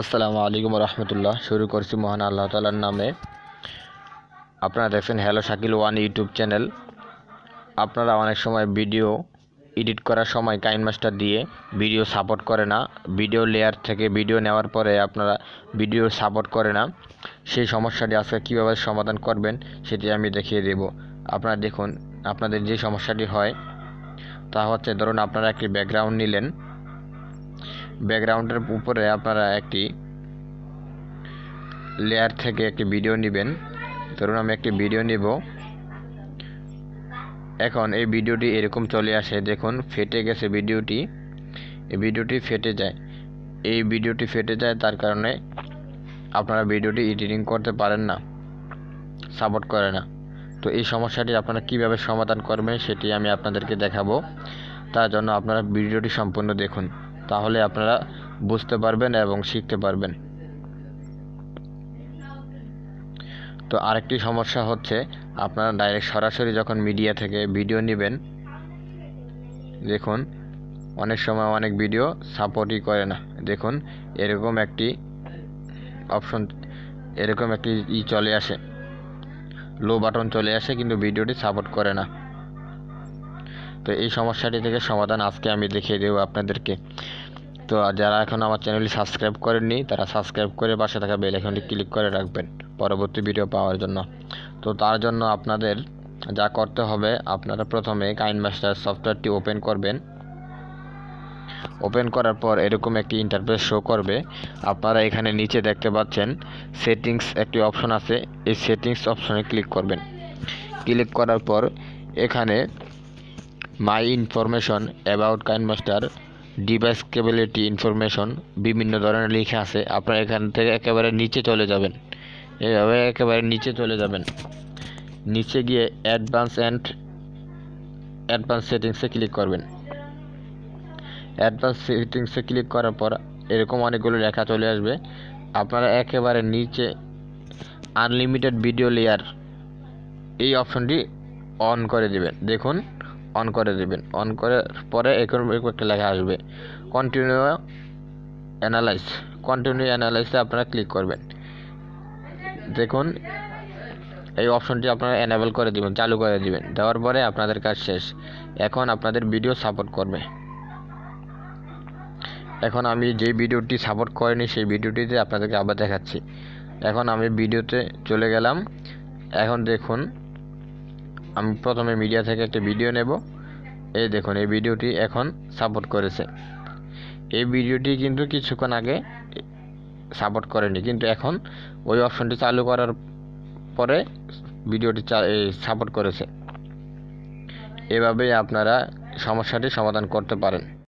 আসসালামু আলাইকুম রহমতুল্লাহ। শুরু করছি মহান আল্লাহ তালার নামে। আপনারা দেখছেন hello Shakil one YouTube channel আপনারা অনেক সময় ভিডিও এডিট করার সময় কাইন মাস্টার দিয়ে ভিডিও সাপোর্ট করে না। ভিডিও লেয়ার থেকে ভিডিও নেওয়ার পরে আপনারা ভিডিও সাপোর্ট করে না। সেই সমস্যাটি আজকে কীভাবে সমাধান করবেন সেটি আমি দেখিয়ে দেব। আপনারা দেখুন, আপনাদের যে সমস্যাটি হয়, তা হচ্ছে ধরুন আপনারা একটি ব্যাকগ্রাউন্ড নিলেন। ব্যাকগ্রাউন্ডের উপরে আপনারা একটি লেয়ার থেকে একটি ভিডিও নেবেন। ধরুন আমি একটি ভিডিও নিব। এখন এই ভিডিওটি এরকম চলে আসে, দেখুন, ফেটে গেছে ভিডিওটি এই ভিডিওটি ফেটে যায়। এই ভিডিওটি ফেটে যায় তার কারণে আপনারা ভিডিওটি এডিটিং করতে পারেন না সাপোর্ট করে না। তো এই সমস্যাটি আপনারা কীভাবে সমাধান করবেন সেটি আমি আপনাদেরকে দেখাবো। তার জন্য আপনারা ভিডিওটি সম্পূর্ণ দেখুন। তাহলে আপনারা বুঝতে পারবেন এবং শিখতে পারবেন। তো আরেকটি সমস্যা হচ্ছে, আপনারা ডাইরেক্ট সরাসরি যখন মিডিয়া থেকে ভিডিও নেবেন, দেখুন, অনেক সময় অনেক ভিডিও সাপোর্টই করে না। দেখুন, এরকম একটি অপশন এরকম একটি ই চলে আসে। লো বাটন চলে আসে, কিন্তু ভিডিওটি সাপোর্ট করে না। তো এই সমস্যাটি থেকে সমাধান আজকে আমি দেখিয়ে দেবো আপনাদেরকে। তো যারা এখন আমার চ্যানেলটি সাবস্ক্রাইব করেননি, তারা সাবস্ক্রাইব করে পাশে থাকা বেল আইকনটি ক্লিক করে রাখবেন পরবর্তী ভিডিও পাওয়ার জন্য। তো তার জন্য আপনাদের যা করতে হবে, আপনারা প্রথমে কাইন মাস্টার সফটওয়্যারটি ওপেন করবেন। ওপেন করার পর এরকম একটি ইন্টারফেস শো করবে। আপনারা এখানে নিচে দেখতে পাচ্ছেন, সেটিংস একটি অপশন আছে, এই সেটিংস অপশনে ক্লিক করবেন। ক্লিক করার পর এখানে my information about KineMaster device capability information বিভিন্ন ধরনের লিখে আছে। আপনারা এখান থেকে একেবারে নিচে চলে যাবেন। এভাবে একেবারে নিচে চলে যাবেন। নিচে গিয়ে অ্যাডভান্স অ্যান্ড অ্যাডভান্স সেটিংসে ক্লিক করবেন। অ্যাডভান্স সেটিংসে ক্লিক করার পর এরকম অনেকগুলো লেখা চলে আসবে। আপনারা একেবারে নিচে আনলিমিটেড ভিডিও লেয়ার এই অপশনটি অন করে দেবেন। দেখুন অন করে দেবেন। অন করার পরে এরকম একটা লেখা আসবে। কন্টিনিউ অ্যানালাইজ কন্টিনিউ অ্যানালাইসে আপনারা ক্লিক করবেন। দেখুন, এই অপশনটি আপনারা এনেবল করে দিবেন, চালু করে দিবেন। দেওয়ার পরে আপনাদের কাজ শেষ। এখন আপনাদের ভিডিও সাপোর্ট করবে। এখন আমি যে ভিডিওটি সাপোর্ট করিনি, সেই ভিডিওটিতে আপনাদেরকে আবার দেখাচ্ছি। এখন আমি ভিডিওতে চলে গেলাম। এখন দেখুন আমি প্রথমে মিডিয়া থেকে একটা ভিডিও নেব। এই দেখুন, এই ভিডিওটি এখন সাপোর্ট করেছে। এই ভিডিওটি কিন্তু কিছুক্ষণ আগে সাপোর্ট করেনি, কিন্তু এখন ওই অপশনটি চালু করার পরে ভিডিওটি সাপোর্ট করেছে। এভাবেই আপনারা সমস্যাটি সমাধান করতে পারেন।